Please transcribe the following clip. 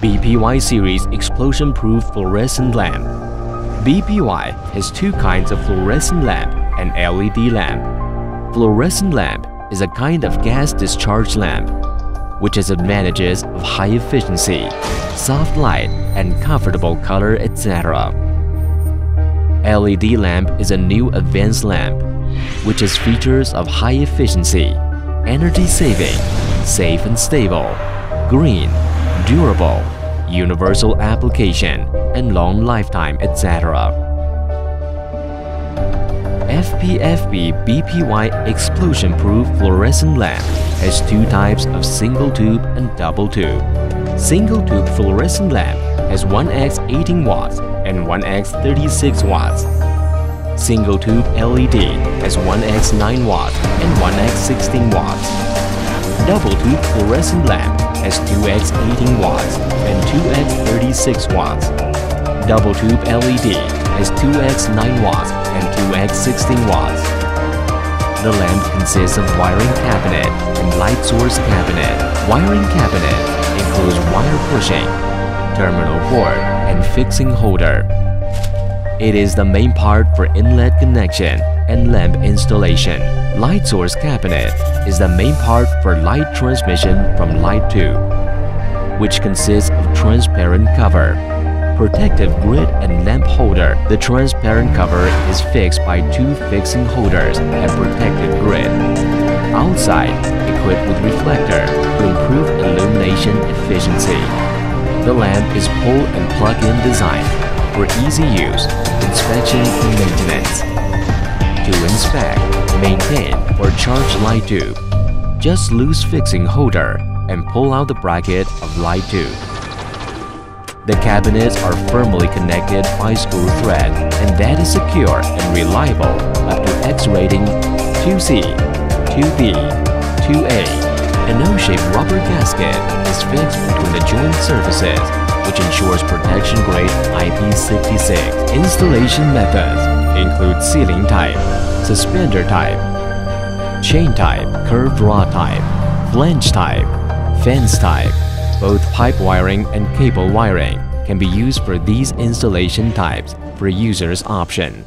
BPY series explosion-proof fluorescent lamp. BPY has two kinds of fluorescent lamp and LED lamp. Fluorescent lamp is a kind of gas discharge lamp, which has advantages of high efficiency, soft light, and comfortable color, etc. LED lamp is a new advanced lamp, which has features of high efficiency, energy saving, safe and stable, green, durable, universal application, and long lifetime, etc. FPFB BPY explosion-proof fluorescent lamp has two types of single tube and double tube. Single tube fluorescent lamp has 1x 18 watts and 1x 36 watts. Single tube LED has 1x 9 watts and 1x 16 watts. Double tube fluorescent lamp has 2x 18 watts and 2x 36 watts. Double tube LED has 2x 9 watts and 2x 16 watts. The lamp consists of wiring cabinet and light source cabinet. Wiring cabinet includes wire pushing, terminal port, and fixing holder. It is the main part for inlet connection and lamp installation. Light source cabinet is the main part for light transmission from light tube, which consists of transparent cover, protective grid and lamp holder. The transparent cover is fixed by two fixing holders and protective grid. Outside, equipped with reflector to improve illumination efficiency. The lamp is pull and plug-in design for easy use, inspection and maintenance. To inspect, maintain or charge light tube, just loose fixing holder and pull out the bracket of light tube. The cabinets are firmly connected by screw thread and that is secure and reliable up to Ex rating 2C, 2B, 2A. An O-shaped rubber gasket is fixed between the joint surfaces which ensures protection grade IP66. Installation methods include sealing type, suspender type, chain type, curved rod type, flange type, fence type. Both pipe wiring and cable wiring can be used for these installation types for user's option.